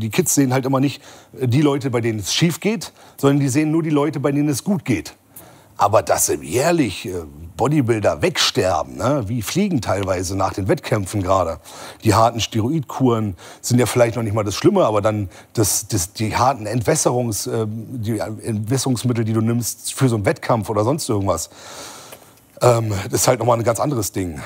die Kids sehen halt immer nicht äh, die Leute, bei denen es schief geht, sondern die sehen nur die Leute, bei denen es gut geht. Aber dass jährlich äh, Bodybuilder wegsterben, ne? wie fliegen teilweise nach den Wettkämpfen gerade. Die harten Steroidkuren sind ja vielleicht noch nicht mal das Schlimme, aber dann das, das, die harten Entwässerungs, äh, die Entwässerungsmittel, die du nimmst für so einen Wettkampf oder sonst irgendwas. Ähm, das ist halt nochmal ein ganz anderes Ding.